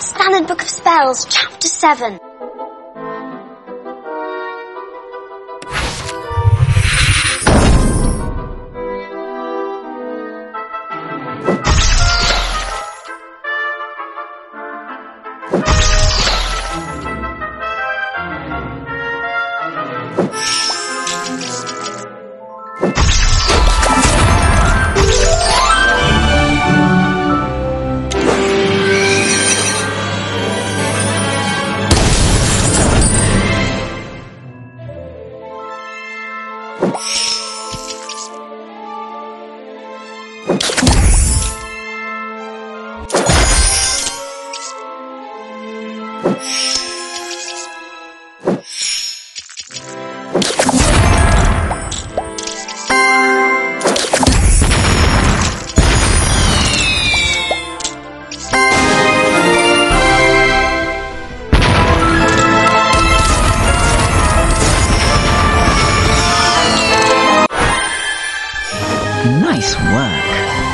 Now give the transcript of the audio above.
Standard Book of Spells, Chapter 7. you Nice work.